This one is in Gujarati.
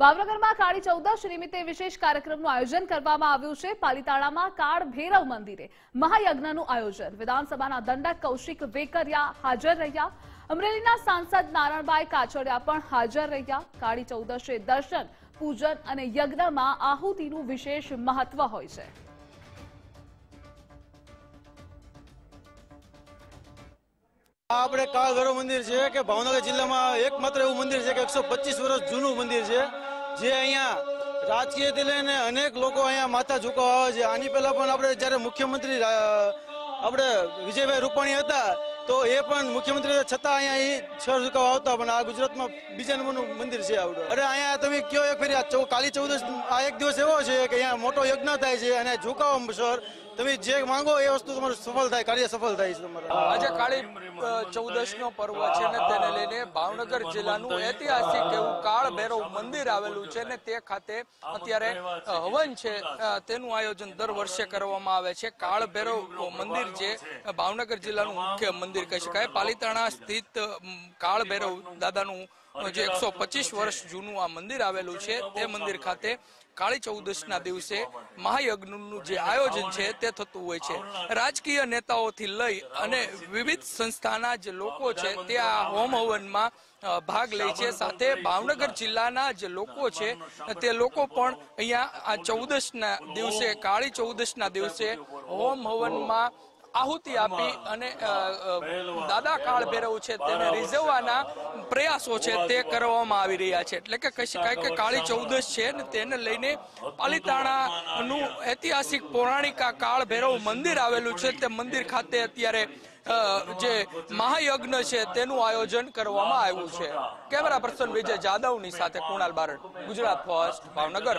ભાવનગરમાં કાળી ચૌદશ નિમિત્તે વિશેષ કાર્યક્રમનું આયોજન કરવામાં આવ્યું છે. પાલીતાણામાં કાળ ભૈરવ મંદિરે મહાયજ્ઞનું આયોજન. વિધાનસભાના દંડક કૌશિક વેકરિયા હાજર રહ્યા. અમરેલીના સાંસદ નારાયણભાઈ કાછડિયા પણ હાજર રહ્યા. કાળી ચૌદશે દર્શન, પૂજન અને યજ્ઞમાં આહુતિનું વિશેષ મહત્વ હોય છે. આપણે કાળગરો મંદિર છે કે ભાવનગર જિલ્લામાં એકમાત્ર એવું મંદિર છે કે એકસો વર્ષ જૂનું મંદિર છે, જે અહીંયા રાજકીયથી લઈને અનેક લોકો અહીંયા માથા ઝુકાવ આવે છે. આની પહેલા પણ આપણે જ્યારે મુખ્યમંત્રી આપણે વિજયભાઈ રૂપાણી હતા તો એ પણ મુખ્યમંત્રી છતાં અહીંયા એ ઝુકાવ આવતા પણ આ ગુજરાતમાં બીજા નંબરનું મંદિર છે આવડું. અરે અહીંયા તમે કયો એક ફેરી ચૌ- ચૌદશ આ એક દિવસ એવો છે કે અહીંયા મોટો યજ્ઞ થાય છે અને ઝુકાવ સર, તમે જે માંગો એ વસ્તુ તમારું સફળ થાય, કાર્ય સફળ થાય છે તમારું. આજે કાળી ચૌદશ નો પર્વ છે ને તેને લઈને ભાવનગર જિલ્લાનું ઐતિહાસિક એવું કાળ ભૈરવ મંદિર આવેલું છે ને તે ખાતે અત્યારે હવન છે તેનું આયોજન દર વર્ષે કરવામાં આવે છે. કાળ ભૈરવ મંદિર જે, ભાવનગર જિલ્લાનું મુખ્ય મંદિર કહી શકાય. પાલિતાણા સ્થિત કાળ ભૈરવ દાદાનું જે એકસો વર્ષ જૂનું આ મંદિર આવેલું છે, તે મંદિર ખાતે કાળી ચૌદશના દિવસે મહાયજ્ઞનું જે આયોજન છે, તે થતું હોય છે. રાજકીય નેતાઓથી લઈ અને વિવિધ સંસ્થાના જે લોકો છે, તે આ હોમ હવનમાં ભાગ લે છે. સાથે ભાવનગર જિલ્લાના જે લોકો છે, તે લોકો પણ અહીંયા આ ચૌદશના દિવસે, કાળી ચૌદશના દિવસે હોમ હવનમાં આહુતિ આપી અને દાદા કાળ ભેરવ છે તેને રીઝવવાના પ્રયાસો છે તે કરવામાં આવી રહ્યા છે. એટલે કે કહી શકાય કે કાળી ચૌદશ છે ને તેને લઈને પાલિતાણાનું ઐતિહાસિક પૌરાણિક આ કાળ ભેરવ મંદિર આવેલું છે. તે મંદિર ખાતે અત્યારે જે મહાયજ્ઞ છે તેનું આયોજન કરવામાં આવ્યું છે. કેમેરા પર્સન વિજય જાદવની સાથે કુણાલ બારડ ગુજરાત ફર્સ્ટ ભાવનગર.